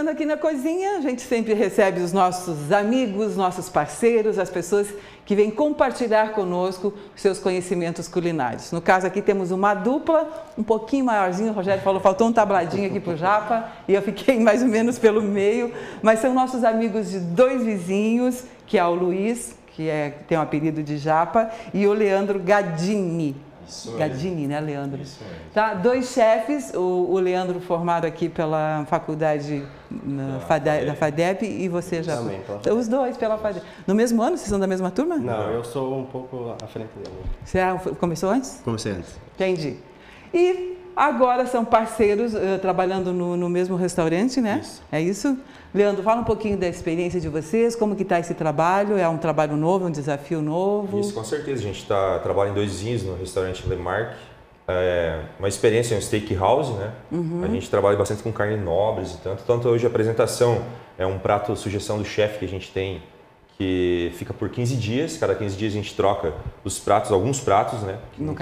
Chegando aqui na cozinha, a gente sempre recebe os nossos amigos, nossos parceiros, as pessoas que vêm compartilhar conosco seus conhecimentos culinários. No caso aqui temos uma dupla, um pouquinho maiorzinho, o Rogério falou, faltou um tabladinho aqui para o Japa, e eu fiquei mais ou menos pelo meio, mas são nossos amigos de dois vizinhos, que é o Luiz, que é, tem o um apelido de Japa, e o Leandro Gadini. Isso Gadini, né, Leandro? Isso mesmo. Tá, dois chefes, o, o, Leandro formado aqui pela faculdade na FADEP, da FADEP e você já. Também, pela Os dois pela FADEP. No mesmo ano? Vocês são da mesma turma? Não, eu sou um pouco à frente dele. Você começou antes? Comecei antes. Entendi. E agora são parceiros uh, trabalhando no, no, mesmo restaurante, né? Isso. É isso? Leandro, fala um pouquinho da experiência de vocês, como que está esse trabalho? É um trabalho novo, um desafio novo? Isso, com certeza. A gente está trabalhando em dois vizinhos no restaurante Lemark. É uma experiência, é um steakhouse, né? Uhum. A gente trabalha bastante com carne nobres e tanto. Tanto hoje a apresentação é um prato sugestão do chefe que a gente tem que fica por 15 dias. Cada 15 dias a gente troca os pratos, alguns pratos, né? Que no?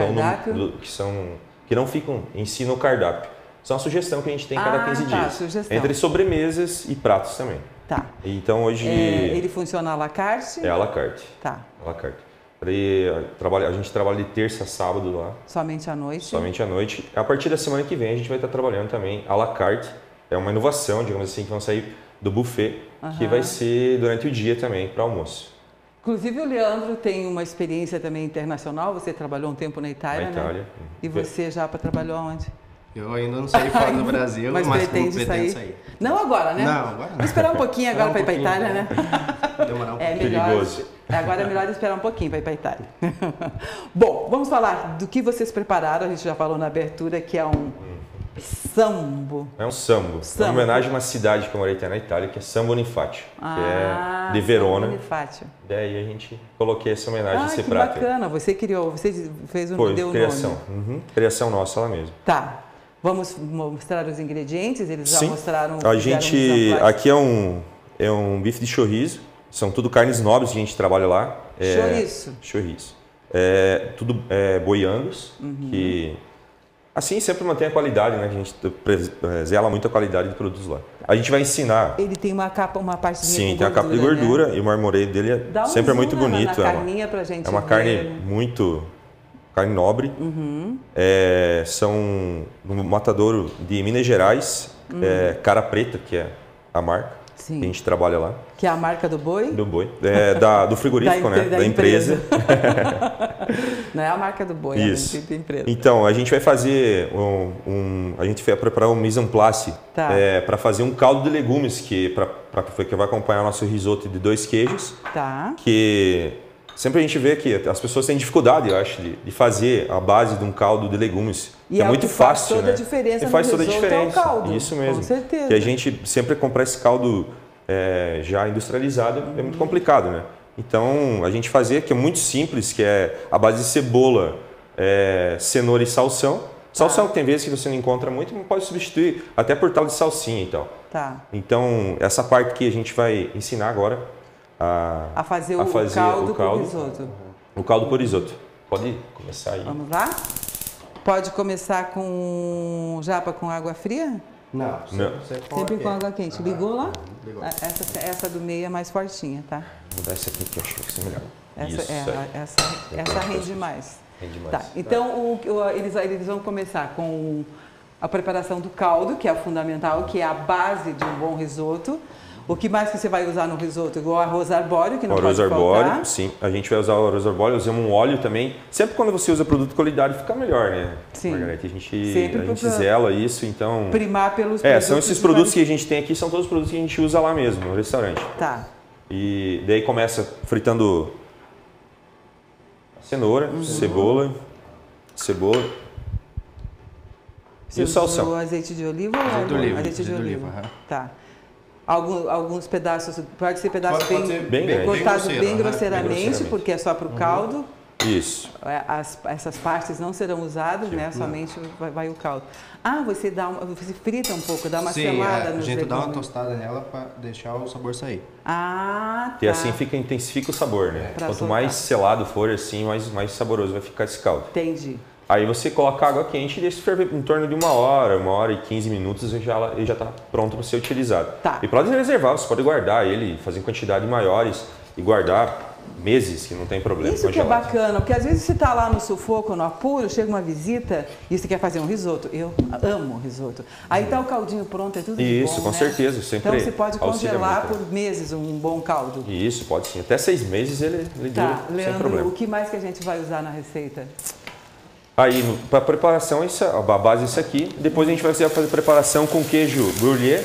No, que são que não ficam em si no cardápio. São a sugestão que a gente tem cada 15 ah, tá, dias. Sugestão. Entre sobremesas e pratos também. Tá. Então hoje. É, ele funciona à la carte? É à la carte. Tá. À la carte. A gente trabalha de terça a sábado lá. Somente à noite? Somente à noite. A partir da semana que vem a gente vai estar trabalhando também à la carte. É uma inovação, digamos assim, que vão sair do buffet, uhum. que vai ser durante o dia também para almoço. Inclusive o Leandro tem uma experiência também internacional. Você trabalhou um tempo na Itália, na Itália. Né? E você já trabalhou onde? Eu ainda não saí fora do Brasil, mas, mas pretende sair. sair. Não agora, né? Não, agora não. Vamos esperar um pouquinho agora um para ir para a Itália, né? Demorar um é melhor, Perigoso. Agora é melhor esperar um pouquinho para ir para a Itália. Bom, vamos falar do que vocês prepararam. A gente já falou na abertura que é um sambo. É um sambo. sambo. É uma homenagem a uma cidade que eu morei até na Itália, que é San Bonifacio, ah, que é ah, de Verona. San Bonifacio. Daí a gente coloquei essa homenagem ah, a esse que prato. bacana. Você criou, você fez o Foi, deu criação. nome. Uhum. Criação nossa lá mesmo. Tá. Vamos mostrar os ingredientes? Eles já Sim. mostraram. A gente aqui é um é um bife de chorizo. São tudo carnes nobres que a gente trabalha lá. É, chorizo. Chorizo. É, tudo é, boi angus, uhum. que assim sempre mantém a qualidade, né? A gente zela muito a qualidade de produtos lá. A gente vai ensinar. Ele tem uma capa, uma parte Sim, tem a capa de gordura né? e o marmoreio dele é sempre é muito bonito. Na é uma, gente é uma ver. carne muito carne nobre. Uhum. É, são no matadouro de Minas Gerais, uhum. é, Cara Preta, que é a marca. Sim. Que a gente trabalha lá. Que é a marca do boi? Do boi. É, da, do frigorífico, da, né? Da, da empresa. empresa. Não é a marca do boi, Isso. é a empresa. Então, a gente vai fazer um. um a gente vai preparar um mise en place tá. é, para fazer um caldo de legumes que, pra, pra, que vai acompanhar o nosso risoto de dois queijos. Tá. Que sempre a gente vê que as pessoas têm dificuldade, eu acho, de, de fazer a base de um caldo de legumes. E é, é muito fácil, faz toda né? A diferença e faz toda a é diferença. caldo, Isso mesmo. Com certeza. Que a gente sempre comprar esse caldo é, já industrializado é muito complicado, né? Então a gente fazia que é muito simples, que é a base de cebola, é, cenoura e salsão. Salsão tá. que tem vezes que você não encontra muito, mas pode substituir até por tal de salsinha e tal. Tá. Então essa parte que a gente vai ensinar agora a, a fazer, o, a fazer caldo o caldo, risoto. O caldo por risoto. Pode começar aí. Vamos lá? Pode começar com japa com água fria? Não, não. sempre com água quente. Ligou lá? Ligou. Essa, essa do meio é mais fortinha, tá? Vou dar essa aqui que eu acho que vai ser melhor. Essa, Isso, é, essa, essa rende mais. Rende mais. Tá, então o, o, eles, eles vão começar com a preparação do caldo, que é fundamental, que é a base de um bom risoto. O que mais que você vai usar no risoto? Igual arroz arbóreo, que não arroz pode arbóreo, faltar. sim. A gente vai usar o arroz arbóreo, usamos um óleo também. Sempre quando você usa produto de qualidade fica melhor, né? Sim. Margarete, a gente, Sempre a gente zela isso, então... Primar pelos É, são esses produtos que a gente tem aqui, são todos os produtos que a gente usa lá mesmo, no restaurante. Tá. E daí começa fritando cenoura, uhum. cebola, cebola. Você e o salsão. O azeite de oliva ou azeite de oliva? Azeite de, de oliva. oliva. Uhum. Tá. Alguns, alguns pedaços, pode ser pedaços pode, bem, pode bem, bem cortados bem, bem, grosseiramente, bem grosseiramente, porque é só para o caldo. Isso. É, as, essas partes não serão usadas, né? Somente vai, vai, o caldo. Ah, você dá uma, você frita um pouco, dá uma Sim, selada é, no A gente dá uma tostada nela para deixar o sabor sair. Ah, tá. E assim fica, intensifica o sabor, né? Pra Quanto soltar. mais selado for, assim, mais, mais saboroso vai ficar esse caldo. Entendi. Aí você coloca água quente e deixa ferver em torno de uma hora, uma hora e 15 minutos e já, ele já está pronto para ser utilizado. Tá. E pode reservar, você pode guardar ele, fazer em quantidade maiores e guardar meses, que não tem problema. Isso que é bacana, porque às vezes você está lá no sufoco, no apuro, chega uma visita e você quer fazer um risoto. Eu amo risoto. Aí está o caldinho pronto, é tudo Isso, bom, com né? certeza. Sempre então você pode congelar muito. por meses um bom caldo. Isso, pode sim. Até seis meses ele, ele tá, dura Leandro, sem problema. o que mais que a gente vai usar na receita? Aí, para preparação, isso, a base é isso aqui. Depois a gente vai fazer preparação com queijo gruyère,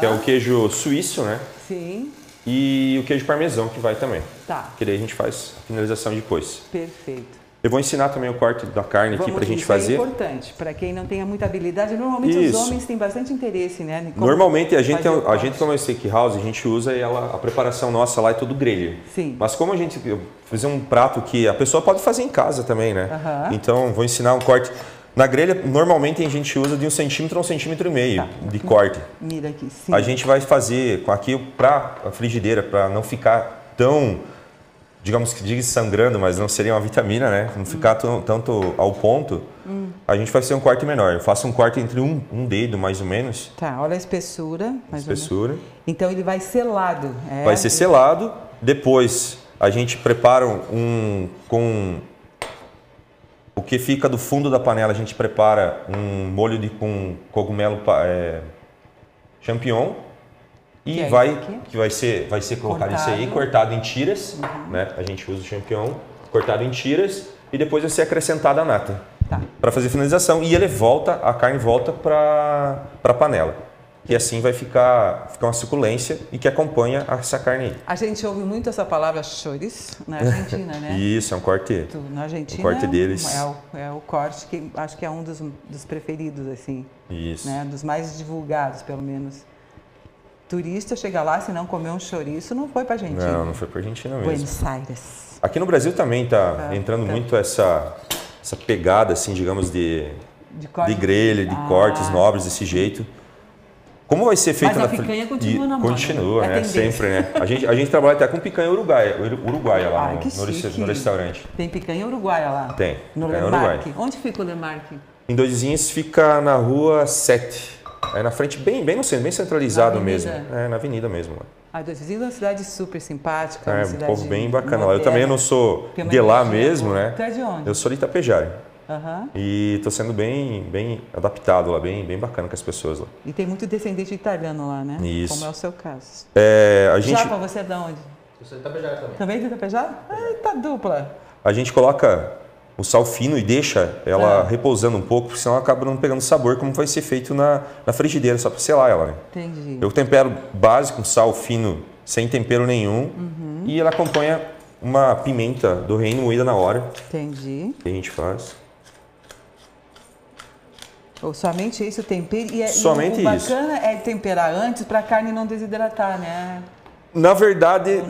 que é o queijo suíço, né? Sim. E o queijo parmesão que vai também. Tá. Que daí a gente faz a finalização depois. Perfeito. Eu vou ensinar também o corte da carne aqui para a gente isso fazer. é importante. Para quem não tenha muita habilidade, normalmente Isso. os homens têm bastante interesse, né? Normalmente a gente, o a gente como é steakhouse, a gente usa ela, a preparação nossa lá é tudo grelha. Sim. Mas como a gente fazer um prato que a pessoa pode fazer em casa também, né? Aham. Então vou ensinar um corte. Na grelha, normalmente a gente usa de um centímetro a um centímetro e meio Tá. de corte. Mira aqui, sim. A gente vai fazer com aqui para a frigideira, para não ficar tão, digamos que diga sangrando, mas não seria uma vitamina, né? Não ficar tão, tanto ao ponto. A gente vai fazer um corte menor. Eu faço um corte entre um, um dedo, mais ou menos, Tá, olha a espessura. Mais espessura. Então ele vai selado. é? Vai ser selado. Depois a gente prepara um com o que fica do fundo da panela. A gente prepara um molho de com cogumelo é, champignon e é vai aqui? que vai ser vai ser colocado isso aí Cortado. cortado em tiras, né? A gente usa o champignon cortado em tiras e depois vai ser acrescentada a nata Tá. para fazer finalização e ele volta a carne volta para para panela. E assim vai ficar, ficar uma suculência e que acompanha essa carne aí. A gente ouve muito essa palavra chouriço na Argentina, né? Isso, é um corte. Na Argentina O corte deles. É o, é o corte que acho que é um dos, dos preferidos, assim, Isso. né? Dos mais divulgados, pelo menos. Turista chega lá, se não comer um chouriço, não foi pra Argentina. Não, não foi pra Argentina mesmo. Buenos Aires. Aqui no Brasil também tá Tá, entrando tá. muito essa, essa pegada, assim, digamos, de, De, corte. de grelha, de Ah. cortes nobres desse jeito. Como vai ser feito Mas a na fri- picanha continua na moda, Continua, é né? tendência. Sempre, né? A gente, a gente trabalha até com picanha uruguaia, uruguaia lá Ai, no, no, no restaurante. Tem picanha uruguaia lá. Tem, No Lemarque. Onde fica o Lemarque? Em Dois Vizinhos fica na rua 7. É na frente, bem, bem no centro, bem centralizado Na mesmo. É, na avenida mesmo. lá. Ah, Dois Vizinhos é uma cidade super simpática, É, um povo bem bacana lá. Eu também não sou de lá mesmo, né? Tu é de onde? Eu sou de Itapejara. Aham. E estou sendo bem, bem adaptado lá, bem, bem bacana com as pessoas lá. E tem muito descendente italiano lá, né? Isso. Como é o seu caso. É, a, gente, Japa, você é de onde? Eu sou de Itapejara também. Também de Itapejara? Eita, dupla. a gente coloca o sal fino e deixa ela Ah. repousando um pouco, porque senão ela acaba não pegando sabor, como vai ser feito na, na frigideira, só para selar ela. Né? Entendi. Eu tempero básico, sal fino, sem tempero nenhum, Uhum. e ela acompanha uma pimenta do reino moída na hora, Entendi. que a gente faz. Ou somente isso, o tempero. E, é- e Somente o isso. bacana é temperar antes para a carne não desidratar, né? Na verdade,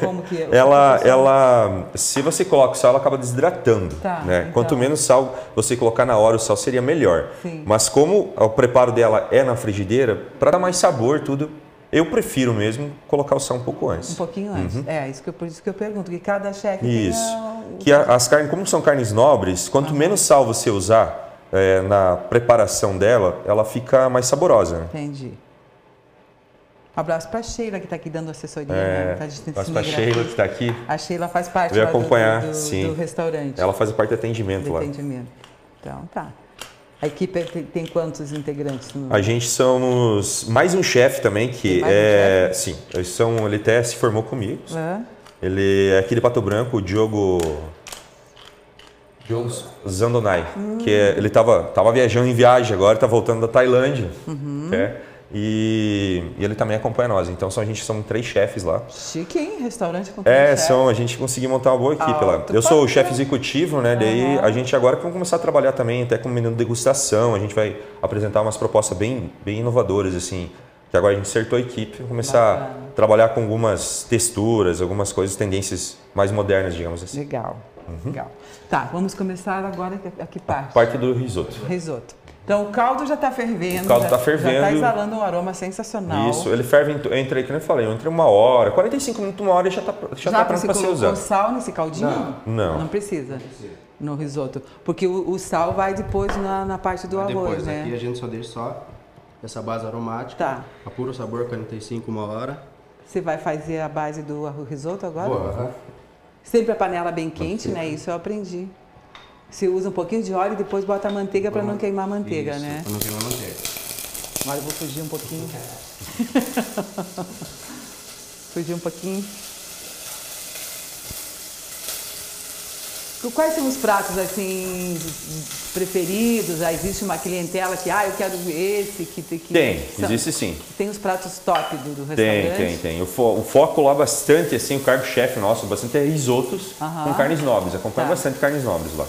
Como que é? ela, Como que ela, se você coloca o sal, ela acaba desidratando. Tá, né? então. Quanto menos sal você colocar na hora, o sal seria melhor. Sim. Mas como o preparo dela é na frigideira, para dar mais sabor, tudo, eu prefiro mesmo colocar o sal um pouco antes. Um pouquinho antes. É, isso que eu, por isso que eu pergunto, que cada Uhum. Isso. tem a- Que a- as carnes, como são carnes nobres, quanto menos sal você usar é, na preparação dela, ela fica mais saborosa. né? Entendi. Um abraço para a Sheila, que está aqui dando assessoria. É, né? Tá de mas para. Sheila que está aqui, A Sheila faz parte lá do- acompanhar, do, do, sim. do restaurante. ela faz parte de atendimento do lá. atendimento. Então, tá. A equipe tem, tem quantos integrantes? No... A gente somos mais um chefe também que Tem mais um é, sim, eles são, ele até se formou comigo. Hã? Ele é aqui de Pato Branco, o Diogo Diogo Zandonai, que é, ele tava, tava viajando em viagem agora, tá voltando da Tailândia, Uhum. é, e, e ele também acompanha nós. Então são, a gente são três chefes lá. Chique, hein? Restaurante com É, três são, a gente conseguiu montar uma boa equipe lá. Alto Eu sou o chefe executivo, né? Daí a gente agora vamos começar a trabalhar também até com menu de degustação. A gente vai apresentar umas propostas bem, bem inovadoras, assim. Que agora a gente acertou a equipe, começar Bacana. a trabalhar com algumas texturas, algumas coisas, tendências mais modernas, digamos assim. Legal, Uhum. legal. Tá, vamos começar agora a que parte? Parte do risoto. Risoto. Então o caldo já está fervendo. O caldo já, tá fervendo. Já está exalando um aroma sensacional. Isso, ele ferve entre, como eu falei, entre uma hora, 45 minutos, uma hora e já está já Já tá você pronto para ser usado. sal nesse caldinho? Não. Não precisa. no risoto. Porque o, o sal vai depois na, na parte do vai arroz, depois. né? Aqui a gente só deixa só essa base aromática. Tá. Apura o sabor 45, uma hora. Você vai fazer a base do arroz risoto agora? Boa. Sempre a panela bem quente, né? Isso eu aprendi. Você usa um pouquinho de óleo e depois bota a manteiga para não queimar a manteiga, Isso, né? Pra não queimar a manteiga. Agora eu vou fugir um pouquinho. fugir um pouquinho. Quais são os pratos assim preferidos? Ah, existe uma clientela que, ah, eu quero esse, que, que tem, são, existe sim. Tem os pratos top do, do tem, restaurante? Tem, tem, O, fo o foco lá bastante, assim, o cargo-chefe nosso, bastante é risotos com carnes nobres. Acompanha tá. bastante carnes nobres lá.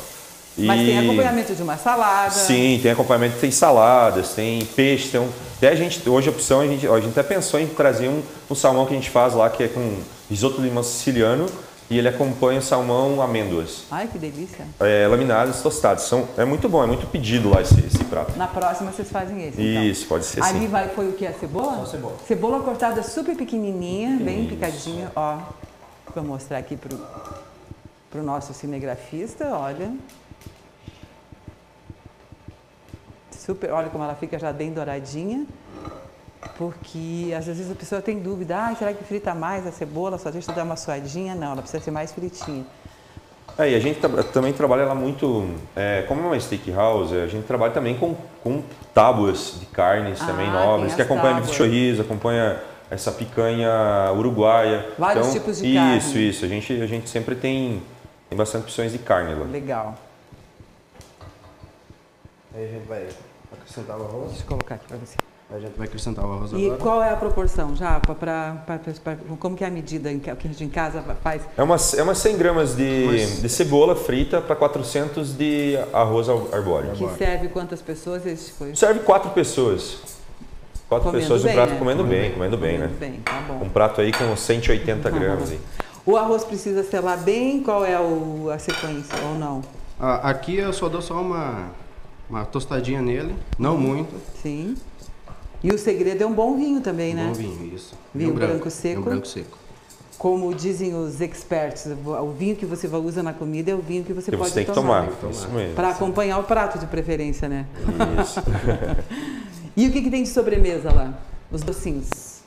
E... Mas tem acompanhamento de uma salada? Sim, tem acompanhamento, tem saladas, tem peixe, tem um... até a gente, hoje a opção, a gente, a gente até pensou em trazer um, um salmão que a gente faz lá, que é com risoto de limão siciliano, e ele acompanha o salmão amêndoas. Ai, que delícia. É, laminadas tostadas. São, é muito bom, é muito pedido lá esse, esse prato. Na próxima vocês fazem esse, Isso, então. pode ser Ali sim. vai, foi o que? A cebola? Só cebola. Cebola cortada super pequenininha, bem picadinha, ó. Vou mostrar aqui pro, pro nosso cinegrafista, olha. Super, olha como ela fica já bem douradinha. Porque às vezes a pessoa tem dúvida, ah, será que frita mais a cebola, só deixa dar uma suadinha? Não, ela precisa ser mais fritinha. É, e a gente também trabalha lá muito, é, como é uma steakhouse, a gente trabalha também com, com tábuas de carnes Ah, também nobres, que acompanha tábuas. chorizo, acompanha essa picanha uruguaia. Vários então, tipos de isso, carne. Isso, isso. A gente, a gente sempre tem, tem bastante opções de carne lá. Legal. Aí a gente vai acrescentar o arroz. Deixa eu colocar aqui para você. A gente vai acrescentar o arroz E agora. qual é a proporção, já? Pra, pra, pra- pra- como que é a medida que a gente em casa faz? É umas, é umas 100 gramas de, Mas- de cebola frita para 400 de arroz ar- arbóreo. Que Agora. serve quantas pessoas? Esse foi? Serve quatro pessoas. Quatro Comendo pessoas e o bem, prato né? comendo bem, Comendo comendo bem, né? Bem, tá bom. Um prato aí com 180 gramas. aí. O arroz precisa selar bem? Qual é o- a sequência ou não? Ah, aqui eu só dou só uma, uma tostadinha nele, não muito. Sim. E o segredo é um bom vinho também, né? Bom vinho, isso. Vinho branco seco. Vinho branco seco. Como dizem os experts, o vinho que você usa na comida é o vinho que você Que pode você tem que tomar. tomar. Que tomar. Isso mesmo. Para acompanhar o prato de preferência, né? Isso. E o que, que tem de sobremesa lá? Os docinhos.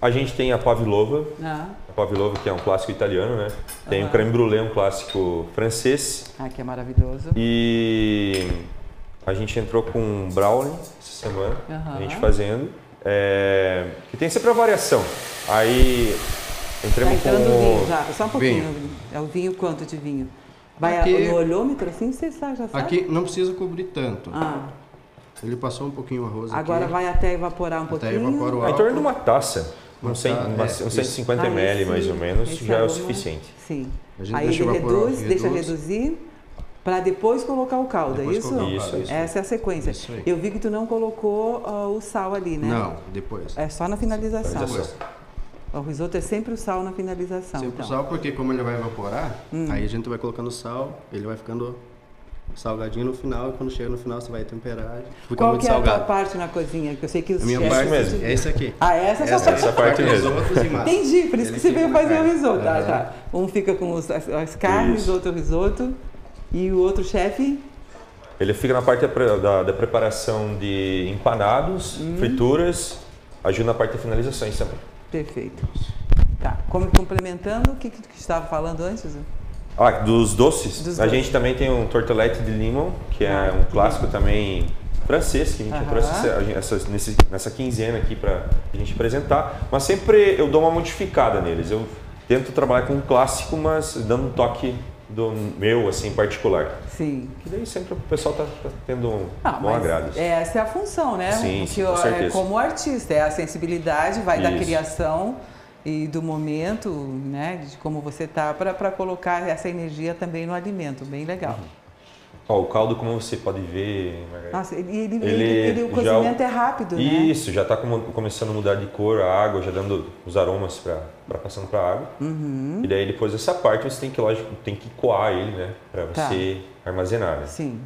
A gente tem a pavlova, Ah, a pavlova que é um clássico italiano, né? Tem o Aham. creme brulee, um clássico francês. ah, que é maravilhoso. E a gente entrou com um brownie essa semana, Aham. a gente fazendo. É, que tem sempre a variação. Aí Tá entramos entrando o vinho com. já, só um pouquinho. Vinho. É o vinho quanto de vinho? Vai Aqui- no olhômetro assim, você sabe, já sabe? Aqui não precisa cobrir tanto. Ah, Ele passou um pouquinho o arroz agora aqui. vai até evaporar um Até pouquinho. evapora o Ah, em torno de uma taça. Uma Um taça, uma- é, uns isso. 150 Ah, ml mais ou menos já é o suficiente. Sim. A gente Aí deixa ele evaporar, reduz, deixa reduz. reduzir, para depois colocar o caldo, é Depois isso? Isso, isso. Essa é a sequência. Isso aí. Eu vi que tu não colocou ó, o sal ali, né? Não, depois. É só na finalização. O risoto é sempre o sal na finalização. Sempre então. o sal, porque como ele vai evaporar, Hum. aí a gente vai colocando sal, ele vai ficando salgadinho no final, e quando chega no final você vai temperar, fica Qual muito que é a tua salgado. parte na cozinha? Que eu sei que os A minha parte mesmo. é esse aqui. Ah, essa é a sua parte. essa parte mesmo. Entendi, por isso Ele que você veio fazer o risoto. Ah, tá. Um fica com os- as, as carnes, Isso. outro risoto. E o outro chefe? Ele fica na parte da, da- da preparação de empanados, Hum. frituras, ajuda na parte de finalizações também. Perfeito. Tá. Como complementando, o que, que estava falando antes? Ah, dos doces, Dos a doces. gente também tem um tortelete de limão, que é Ah, um que clássico também francês, que a gente Aham. trouxe essa, essa- nesse- nessa quinzena aqui para a gente apresentar. Mas sempre eu dou uma modificada neles. Eu tento trabalhar com um clássico, mas dando um toque do meu, assim, particular. Sim. Que daí sempre o pessoal tá, tá tendo um Ah, bom agrado. essa é a função, né? Sim, que com é certeza. como artista, é a sensibilidade, vai da Isso. criação e do momento, né? De como você tá, para colocar essa energia também no alimento. Bem legal. Ó, o caldo, como você pode ver, Nossa, ele, ele, Ele o já- cozimento é rápido, né? Isso, já está começando a mudar de cor a água, já dando os aromas para passando para a água. Uhum. E daí depois dessa parte você tem que, lógico, tem que coar ele, né? Para Tá. você armazenar. Né? Sim,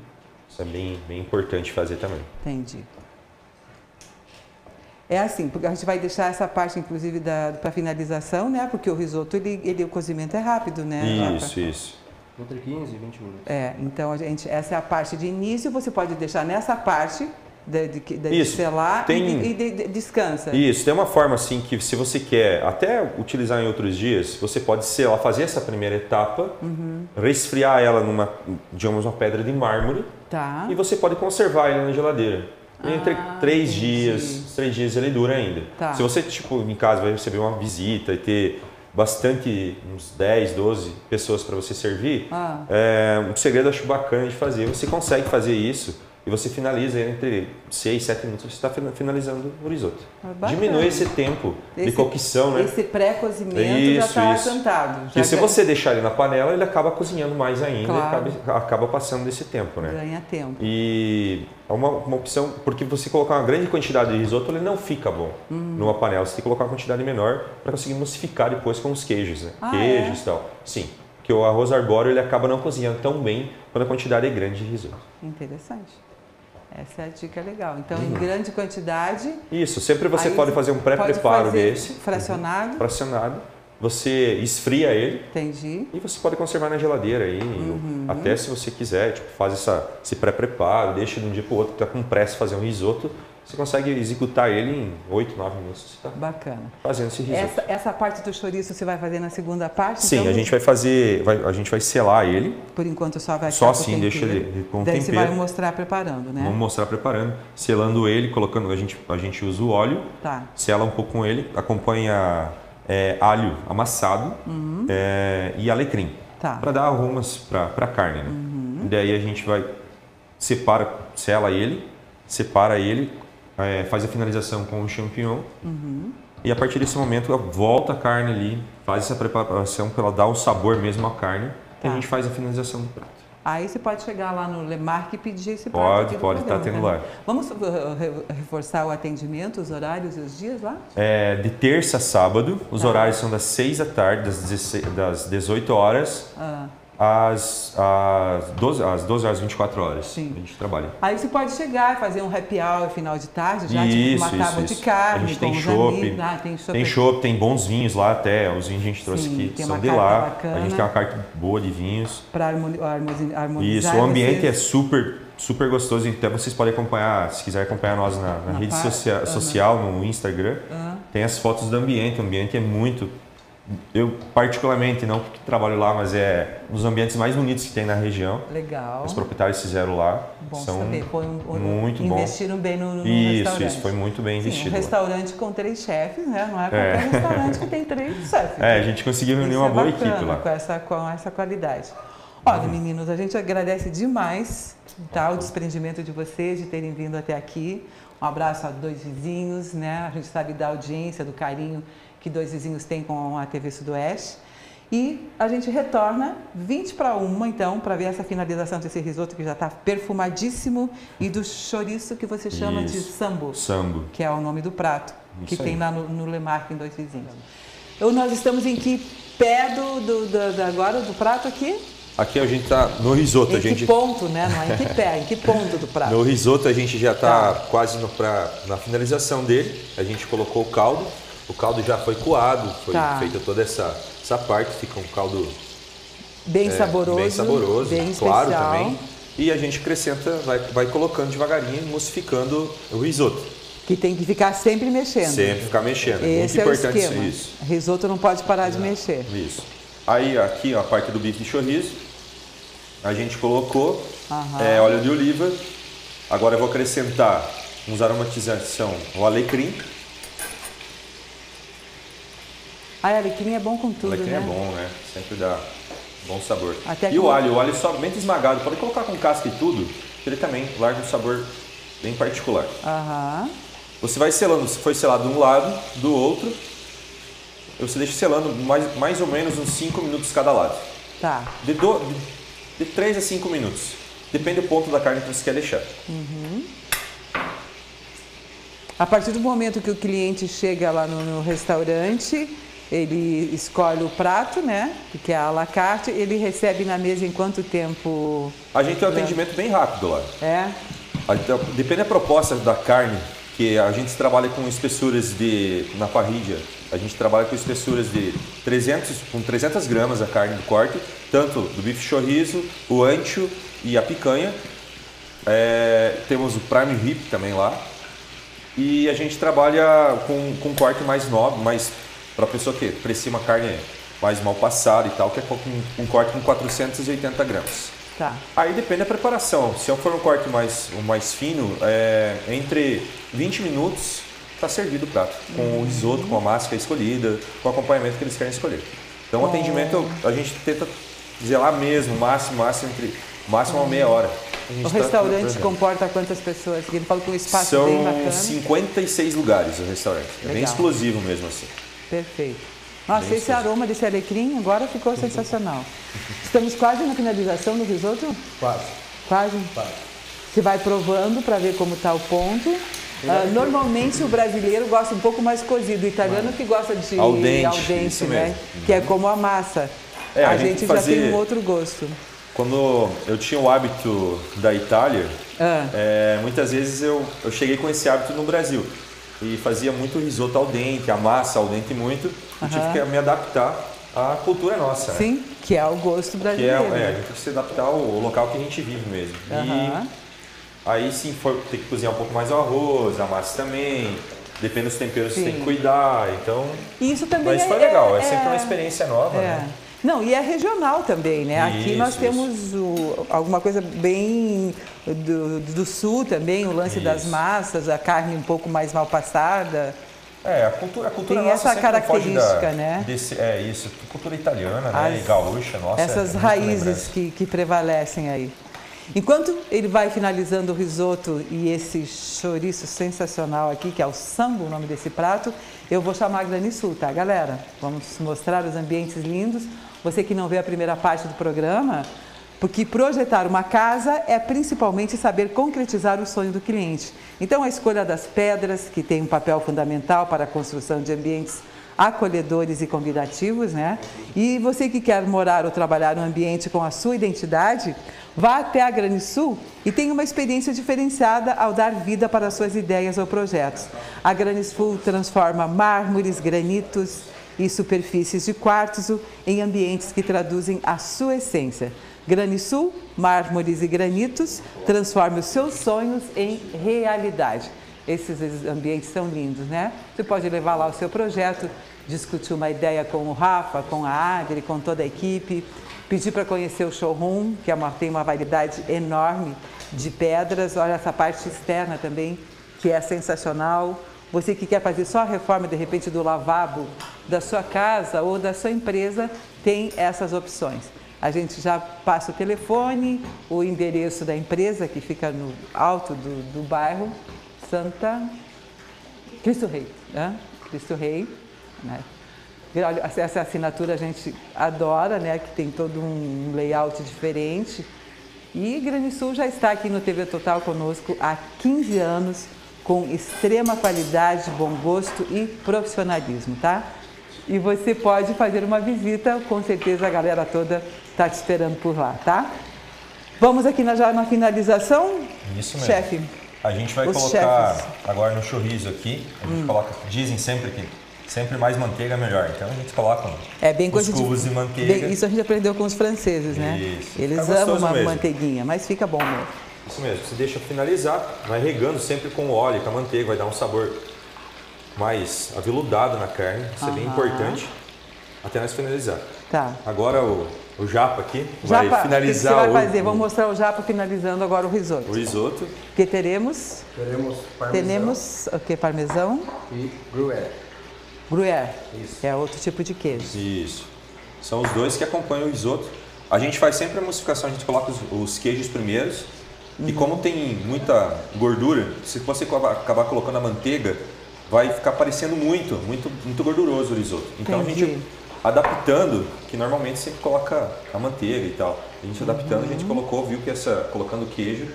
Isso é bem, bem importante fazer também. entendi. É assim, porque a gente vai deixar essa parte, inclusive, para finalização, né? Porque o risoto, ele, ele, o cozimento é rápido, né? Isso, isso. Entre 15 e 20 minutos. É, então a gente, essa é a parte de início, você pode deixar nessa parte de, de, de, de selar tem- e, e de- de- descansa. Isso, tem uma forma assim que se você quer até utilizar em outros dias, você pode selar, fazer essa primeira etapa, Uhum. resfriar ela numa, digamos, uma pedra de mármore Tá. e você pode conservar ele na geladeira. Entre Ah, três entendi. dias, três dias ele dura ainda. Tá. Se você, tipo, em casa vai receber uma visita e ter bastante, uns 10, 12 pessoas para você servir, Ah. é um segredo eu acho bacana de fazer. Você consegue fazer isso e você finaliza entre 6 e 7 minutos, você está finalizando o risoto. Bacana. Diminui esse tempo de Esse- cocção, né? Esse pré-cozimento já está cantado. Porque se você deixar ele na panela, ele acaba cozinhando mais ainda Claro. e acaba, acaba passando desse tempo, né? ganha tempo. E é uma, uma opção, porque você colocar uma grande quantidade de risoto, ele não fica bom Hum. numa panela. Você tem que colocar uma quantidade menor para conseguir emulsificar depois com os queijos, né? Ah, queijos e tal. Sim, porque o arroz arbóreo ele acaba não cozinhando tão bem quando a quantidade é grande de risoto. Interessante. Essa é a dica legal. Então, Uhum. em grande quantidade. Isso, sempre você pode fazer um pré-preparo desse, Fracionado. fracionado. Você esfria ele Entendi. E você pode conservar na geladeira aí, Uhum. até se você quiser, tipo, faz essa, esse pré-preparo, deixa de um dia para o outro, tá com pressa fazer um risoto, você consegue executar ele em 8, 9 minutos, você está Bacana. fazendo esse risoto. Essa, essa parte do chouriço você vai fazer na segunda parte? Sim, então, a gente vai fazer, vai- a gente vai selar ele, Por enquanto só vai Só assim, deixa ele com Daí você tempero. vai mostrar preparando, né? vamos mostrar preparando, selando ele, colocando, a gente, a gente usa o óleo, Tá. sela um pouco com ele, acompanha é, alho amassado é, e alecrim. Uhum. Tá. para dar aromas para a carne. Né? E daí a gente vai separa, sela ele, separa ele, é, faz a finalização com o champignon Uhum. e a partir desse momento volta a carne ali, faz essa preparação para ela dar o sabor mesmo à carne e Tá. a gente faz a finalização do prato. Aí você pode chegar lá no Lemark e pedir esse prato Pode, pode, tá programa, tendo né? lá. Vamos uh, re- reforçar o atendimento, os horários e os dias lá? É, de terça a sábado, os Tá. horários são das 6 da tarde, das, 16, das 18 horas Ah, às, às, 12, às 12 horas 24 horas. Sim. A gente trabalha. Aí você pode chegar e fazer um happy hour final de tarde, já Isso, tipo uma isso, tábua isso. de carne, A gente tem chopp. Ah, tem chopp. Tem chopp, tem bons vinhos lá até. Os vinhos que a gente trouxe Sim, são de lá. bacana. A gente tem uma carta boa de vinhos. Para harmonizar. Isso, o ambiente vocês. é super, super gostoso. Então vocês podem acompanhar, se quiser acompanhar nós na, na Na rede página, socia- aham. social, no Instagram. Ah, Tem as fotos do ambiente. O ambiente é muito. Eu, particularmente, não porque trabalho lá, mas é um dos ambientes mais bonitos que tem na região. legal. Os proprietários fizeram lá. Bom são saber. Foi um, um- muito bom. investiram bem no, no Isso, restaurante. isso, foi muito bem Sim, investido. um lá. restaurante com três chefes, né? Não é qualquer É. restaurante que tem três chefes. É, a gente conseguiu reunir Isso uma é boa equipe lá. Com essa, com essa qualidade. Olha, meninos, a gente agradece demais tá, o desprendimento de vocês, de terem vindo até aqui. Um abraço a dois vizinhos, né? A gente sabe da audiência, do carinho que dois vizinhos têm com a TV Sudoeste. E a gente retorna 20 para uma, então, para ver essa finalização desse risoto que já está perfumadíssimo e do chouriço que você chama de Isso. sambo Sambo. que é o nome do prato, que Isso tem aí. lá no, no Lemarque em Dois Vizinhos. Eu, nós estamos em que pé do, do, do- do- agora do prato aqui? Aqui a gente tá no risoto, Em a gente que ponto, né? Não é em que pé, em que ponto do prato? No risoto a gente já está Tá. quase no, pra, na finalização dele. A gente colocou o caldo. O caldo já foi coado, foi Tá. feita toda essa, essa parte. Fica um caldo Bem é, saboroso. bem saboroso, bem claro especial. também. E a gente acrescenta, vai, vai colocando devagarinho, emulsificando o risoto. Que tem que ficar sempre mexendo. Sempre ficar mexendo. Esse Muito é o importante esquema. isso. Risoto não pode parar de mexer. Isso. Aí aqui ó, a parte do bife de chorizo, a gente colocou é, óleo de oliva. Agora eu vou acrescentar uns aromatizantes, são o alecrim. Ai, alecrim é bom com tudo, alecrim né? é bom, né? Sempre dá bom sabor. Até e o alho, o alho somente esmagado, pode colocar com casca e tudo, que ele também larga um sabor bem particular. Aham. Você vai selando, se foi selado de um lado, do outro, você deixa selando mais, mais ou menos uns 5 minutos cada lado. Tá. De, do, de, 3 a 5 minutos. Depende do ponto da carne que você quer deixar. A partir do momento que o cliente chega lá no, no restaurante, ele escolhe o prato, né? Que é a la carte, ele recebe na mesa em quanto tempo A gente tem um atendimento bem rápido lá. é? Depende da proposta da carne que a gente trabalha com espessuras de na parrilha. A gente trabalha com espessuras de 300 com 300 gramas a carne do corte, tanto do bife chorizo, o ancho e a picanha. É, temos o prime rib também lá. E a gente trabalha com, com corte mais nobre, mais para a pessoa que aprecia uma carne mais mal passada e tal, que é com um corte com 480 gramas. Tá. Aí depende da preparação. Se eu for um corte mais, um mais fino, é, entre 20 minutos está servido o prato. Com uhum. o risoto, com a massa que é escolhida, com o acompanhamento que eles querem escolher. Então o atendimento a gente tenta zelar mesmo, máximo, máximo entre máximo uma meia hora. O tá restaurante comporta quantas pessoas? Ele fala com um espaço São bem bacana. São 56 lugares o restaurante. É bem exclusivo mesmo assim. Perfeito. Nossa, Bem esse aroma desse alecrim agora ficou sensacional. Estamos quase na finalização do risoto? Quase. Quase? Quase. Você vai provando para ver como está o ponto. Uh, normalmente o brasileiro gosta um pouco mais cozido, o italiano que gosta de al dente, al dente né? Que é como a massa. É, a, a, gente, gente já tem um outro gosto. Quando eu tinha o hábito da Itália, ah. é, muitas vezes eu, eu cheguei com esse hábito no Brasil e fazia muito risoto al dente, a massa al dente muito, e tive que me adaptar à cultura nossa. Né? Sim, né? que é o gosto brasileiro. Que é, é, a gente tem que se adaptar ao local que a gente vive mesmo. E aí sim, for ter que cozinhar um pouco mais o arroz, a massa também, Depende dos temperos, sim. você tem que cuidar, então... Isso também Mas foi é, legal, é, é, sempre uma experiência nova, é. né? Não, e é regional também, né? Aqui isso, nós temos o, alguma coisa bem do, do, sul também, o lance isso. das massas, a carne um pouco mais mal passada. É, a cultura, a cultura Tem essa característica, da, né? Desse, é isso, cultura italiana, né? As, e gaúcha, nossa. Essas é raízes que, que prevalecem aí. Enquanto ele vai finalizando o risoto e esse chouriço sensacional aqui, que é o sambo, o nome desse prato, eu vou chamar a Grani Sul, tá, galera? Vamos mostrar os ambientes lindos. Você que não vê a primeira parte do programa, porque projetar uma casa é principalmente saber concretizar o sonho do cliente. Então, a escolha das pedras, que tem um papel fundamental para a construção de ambientes acolhedores e convidativos, né? E você que quer morar ou trabalhar num ambiente com a sua identidade, vá até a Grande Sul e tenha uma experiência diferenciada ao dar vida para suas ideias ou projetos. A Grande Sul transforma mármores, granitos, e superfícies de quartzo em ambientes que traduzem a sua essência. Granisul, mármores e granitos, transforme os seus sonhos em realidade. Esses ambientes são lindos, né? Você pode levar lá o seu projeto, discutir uma ideia com o Rafa, com a Adri, com toda a equipe, pedir para conhecer o showroom, que é uma, tem uma variedade enorme de pedras. Olha essa parte externa também, que é sensacional. Você que quer fazer só a reforma, de repente, do lavabo da sua casa ou da sua empresa, tem essas opções. A gente já passa o telefone, o endereço da empresa, que fica no alto do, do bairro, Santa Cristo Rei. Né? Cristo Rei. Né? Essa assinatura a gente adora, né? que tem todo um layout diferente. E Grande Sul já está aqui no TV Total conosco há 15 anos com extrema qualidade, bom gosto e profissionalismo, tá? E você pode fazer uma visita, com certeza a galera toda está te esperando por lá, tá? Vamos aqui na, já na finalização? Isso mesmo. Chefe. A gente vai colocar chefes. agora no chorizo aqui, a gente hum. coloca, dizem sempre que sempre mais manteiga melhor. Então a gente coloca é bem os cubos de, de manteiga. Bem, isso a gente aprendeu com os franceses, né? Isso. Eles amam uma mesmo. manteiguinha, mas fica bom mesmo. Isso mesmo, você deixa finalizar, vai regando sempre com óleo, com a manteiga, vai dar um sabor mais aveludado na carne, isso uhum. é bem importante, até nós finalizar. Tá. Agora o, o japa aqui japa, vai finalizar o que você vai fazer? O, Vamos mostrar o japa finalizando agora o risoto. O risoto. Que teremos? Teremos parmesão. Teremos o que? Parmesão? E gruyère. Gruyère. Isso. É outro tipo de queijo. Isso. São os dois que acompanham o risoto. A gente faz sempre a emulsificação, a gente coloca os, os queijos primeiros, Uhum. E como tem muita gordura, se você acabar colocando a manteiga, vai ficar parecendo muito, muito, muito gorduroso o risoto. Então Entendi. a gente adaptando, que normalmente sempre coloca a manteiga e tal. A gente adaptando, uhum. a gente uhum. colocou, viu que essa colocando queijo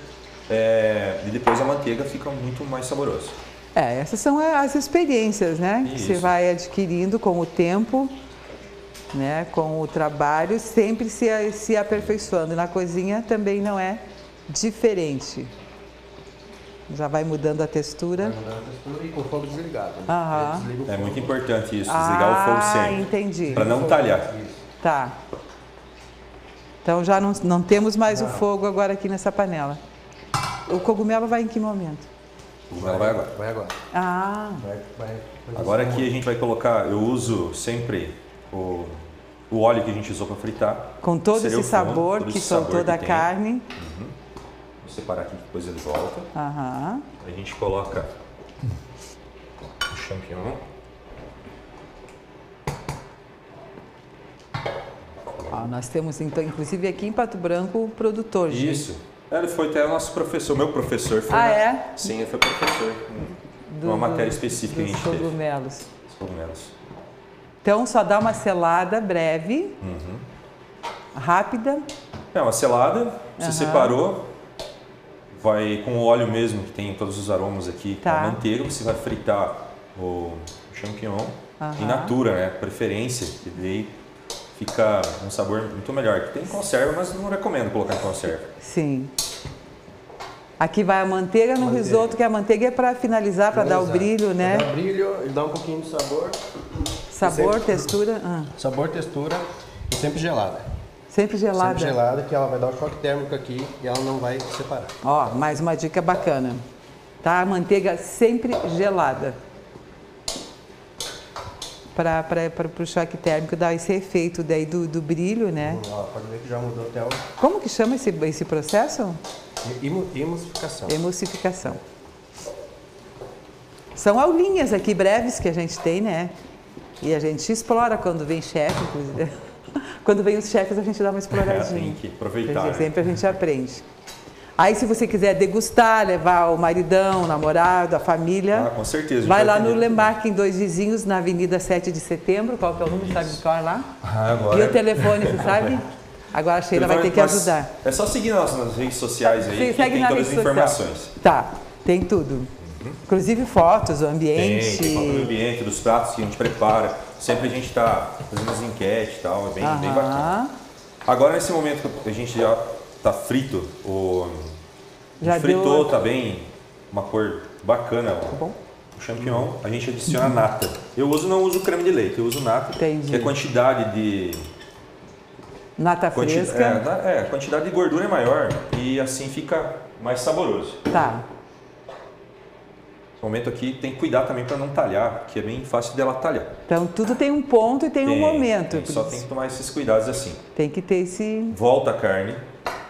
é, e depois a manteiga fica muito mais saboroso. É, essas são as experiências, né? Isso. Que você vai adquirindo com o tempo, né? Com o trabalho, sempre se, se aperfeiçoando. Na cozinha também não é diferente. Já vai mudando a textura. Vai mudando a textura e com o fogo desligado. né? Aham. O É muito importante isso, desligar o fogo Ah, sempre. entendi. Para não talhar. Tá. Então já não, não temos mais o fogo agora aqui nessa panela. O cogumelo vai em que momento? Ela vai agora. Vai agora. Ah, Vai, vai. Agora aqui a gente vai colocar, eu uso sempre o, o óleo que a gente usou para fritar. com todo Seria esse o fundo, sabor todo que esse soltou sabor da que tem. carne. Vou separar aqui, depois ele volta. Aham. A gente coloca o champignon. Ó, nós temos, então, inclusive aqui em Pato Branco, o produtor. gente. Isso. Ele foi até o nosso professor, meu professor foi. Ah, na- é? Sim, ele foi professor. Do- uma matéria específica que a dos gente teve. cogumelos. Os cogumelos. Então, só dá uma selada breve, Uhum. rápida. É uma selada, você separou, vai com o óleo mesmo, que tem todos os aromas aqui, Tá. a manteiga, você vai fritar o champignon Aham. em natura, né? Preferência, que daí fica um sabor muito melhor. Que tem conserva, mas não recomendo colocar em conserva. Sim. Aqui vai a manteiga no Manteiga. risoto, que a manteiga é para finalizar, para dar o brilho, né? Dá um brilho, ele dá um pouquinho de sabor. Sabor, sempre- textura. ah, Sabor, textura e sempre gelada. Sempre gelada. Sempre gelada, que ela vai dar o choque térmico aqui e ela não vai separar. Ó, mais uma dica bacana. Tá? A manteiga sempre gelada. Para o choque térmico dar esse efeito daí do, do brilho, né? Ó, pode ver que já mudou até o Como que chama esse, esse processo? emu- emulsificação. Emulsificação. São aulinhas aqui breves que a gente tem, né? E a gente explora quando vem chefe, inclusive. Quando vem os chefes, a gente dá uma exploradinha. Tem que aproveitar, gente- né? Sempre a gente aprende. Aí, se você quiser degustar, levar o maridão, o namorado, a família, Ah, com certeza. vai lá no. Lemarque em Dois Vizinhos, na Avenida 7 de Setembro. Qual que é o número? Sabe de qual lá? Ah, E agora. o telefone, você sabe? Agora a Sheila vai ter que ajudar. É só seguir nas, nas redes sociais aí, Sim, que segue tem todas as social. informações. Tá, tem tudo. Inclusive fotos, o Tem, ambiente. tem foto do ambiente, dos pratos que a gente prepara. Sempre a gente está fazendo as enquetes e tal, é bem, bem bacana. Agora, nesse momento que a gente já tá frito, o Já fritou, deu- tá bem, uma cor bacana. ó. bom? O champignon, a gente adiciona nata. Eu uso, não uso creme de leite, eu uso nata. Entendi. Que a quantidade de... Nata quanti- fresca. é, é, a quantidade de gordura é maior e assim fica mais saboroso. Tá. Esse momento aqui tem que cuidar também para não talhar, que é bem fácil dela talhar. Então tudo tem um ponto e tem, um momento. tem, só tem que tomar esses cuidados assim. Tem que ter esse, Volta a carne,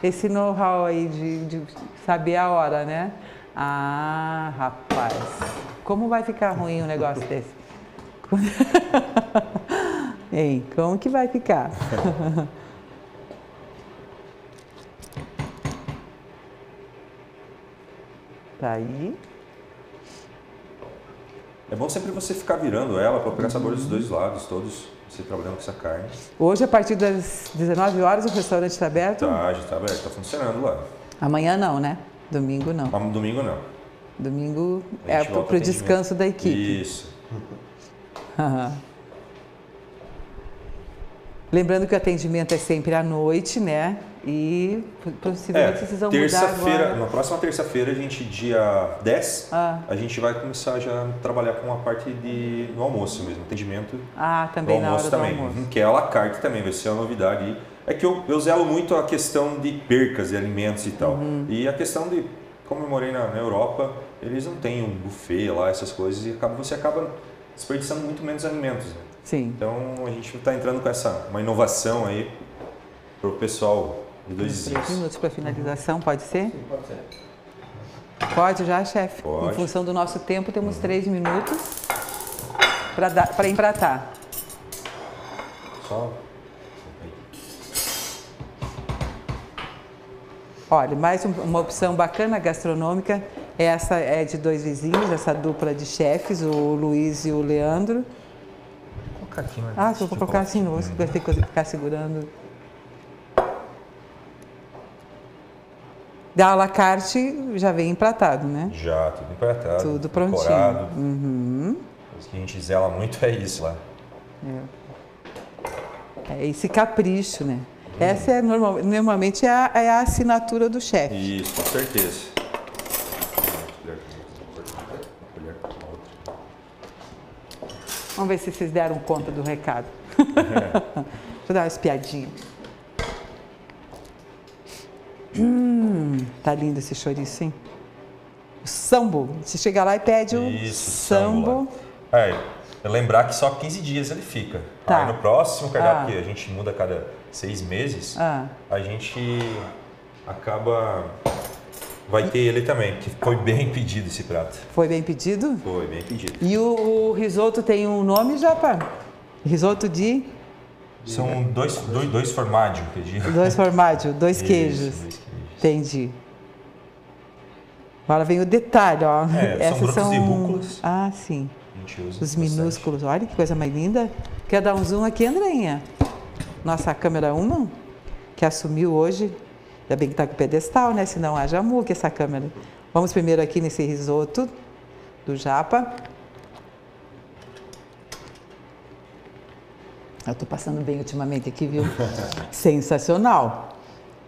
esse know-how aí de, de saber a hora, né? Ah, rapaz. Como vai ficar ruim um negócio desse? Hein, como que vai ficar? tá aí. É bom sempre você ficar virando ela para pegar sabor dos dois lados, todos, você trabalhando com essa carne. Hoje, a partir das 19 horas, o restaurante está aberto? Tá, já tá aberto, tá funcionando lá. Amanhã não, né? Domingo não. Domingo não. Domingo é para o descanso da equipe. Isso. Lembrando que o atendimento é sempre à noite, né? E possivelmente É, vocês vão terça-feira, na próxima terça-feira, a gente, dia 10, Ah. a gente vai começar já a trabalhar com a parte de, no almoço mesmo, atendimento Ah, do também hora almoço do também. almoço. Uhum, Que é a la carte também, vai ser uma novidade. É que eu, eu zelo muito a questão de percas de alimentos e tal. Uhum. E a questão de, como eu morei na, na Europa, eles não têm um buffet lá, essas coisas, e acaba, você acaba desperdiçando muito menos alimentos. Né? Sim. Então a gente está entrando com essa uma inovação aí pro pessoal de dois dias. minutos para finalização, pode ser? Sim, pode ser. Pode já, chefe? Uhum. Em função do nosso tempo, temos três minutos para empratar. Só Olha, mais um- uma opção bacana gastronômica. Essa é de dois vizinhos, essa dupla de chefes, o Luiz e o Leandro. Vou colocar aqui, né? Ah, vou colocar assim, não vou vai ter que ficar segurando. Da à la carte já vem empratado, né? Já, tudo empratado, Tudo prontinho. Decorado. Uhum. que a gente zela muito é isso lá. É. é esse capricho, né? Hum. Essa é normal, normalmente é a, é a assinatura do chefe. Isso, com certeza. Vamos ver se vocês deram conta do recado. É. Deixa eu dar uma espiadinha. Hum. tá lindo esse chouriço, hein? O sambo. Você chega lá e pede o Isso, sambo. sambo. É, lembrar que só 15 dias ele fica. Tá. Aí no próximo cardápio, Ah. que a gente muda a cada seis meses, Ah. a gente acaba. Vai ter ele também, que foi bem pedido esse prato. Foi bem pedido? Foi bem pedido. E o, o risoto tem um nome já, pá? Risoto de São dois, dois, dois formaggio, pedi. dois formaggio, dois Isso, queijos. dois queijos. Entendi. Agora vem o detalhe, ó. É, são brotos de rúculas. Ah, sim. Os minúsculos. Olha que coisa mais linda. Quer dar um zoom aqui, Andreinha? Nossa câmera uma, que assumiu hoje. Ainda bem que tá com o pedestal, né? Senão haja muque essa câmera. Vamos primeiro aqui nesse risoto do japa. Eu tô passando bem ultimamente aqui, viu? Sensacional.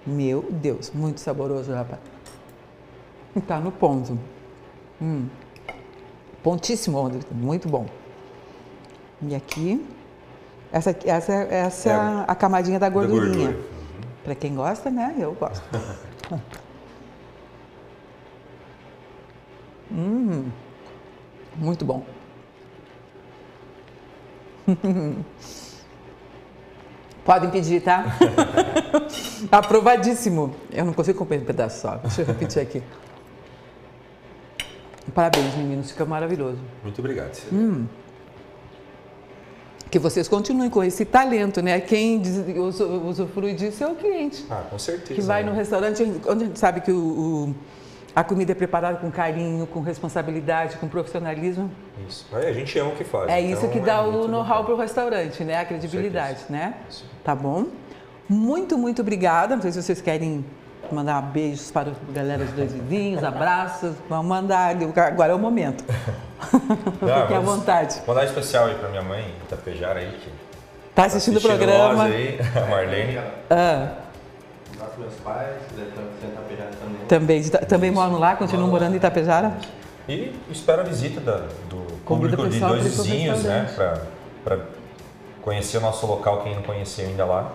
Meu Deus, muito saboroso, japa. E tá no ponto. Hum. Pontíssimo. Muito bom. E aqui, essa, essa, essa é É, a camadinha da Da gordurinha. gordura. Para quem gosta, né? Eu gosto. hum, muito bom. Podem pedir, tá? Aprovadíssimo. Eu não consigo comer um pedaço só. Deixa eu repetir aqui. Parabéns, meninos. Fica maravilhoso. Muito obrigado. Hum. Que vocês continuem com esse talento, né? Quem usufrui disso é o cliente. Ah, com certeza. Que vai né? no restaurante, onde a gente sabe que o, o- a comida é preparada com carinho, com responsabilidade, com profissionalismo. Isso. É, a gente ama o que faz. É então isso que dá o muito know-how para o restaurante, né? A credibilidade, né? Isso. Tá bom? Muito, muito obrigada. Não sei se vocês querem mandar beijos para a galera dos dois vizinhos, abraços. Vamos mandar. Agora é o momento. Ah, Fiquem à vontade. Mandar um especial aí pra minha mãe, Itapejara aí, que Tá assistindo o assistindo programa. nós aí, a Marlene. Ah, Nossos meus pais, também. também, também moram lá, continuam morando em Itapejara? E espero a visita da- do Convida público o de dois para vizinhos, né? pra conhecer o nosso local, quem não conheceu ainda lá.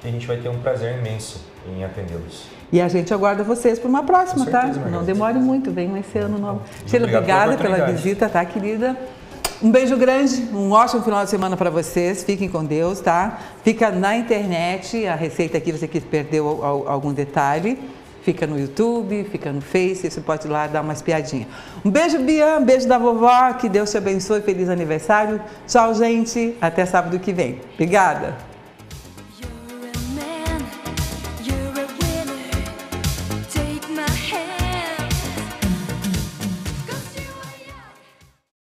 Que a gente vai ter um prazer imenso em atendê-los. E a gente aguarda vocês para uma próxima, tá? certeza, Não Margarida. demore muito, venham esse ano novo. Sheila, obrigada pela visita, tá, querida? Um beijo grande, um ótimo final de semana para vocês. Fiquem com Deus, tá? Fica na internet a receita aqui, você que perdeu al- algum detalhe. Fica no YouTube, fica no Face, você pode ir lá dar uma espiadinha. Um beijo, Bia, um beijo da vovó, que Deus te abençoe, feliz aniversário. Tchau, gente, até sábado que vem. Obrigada.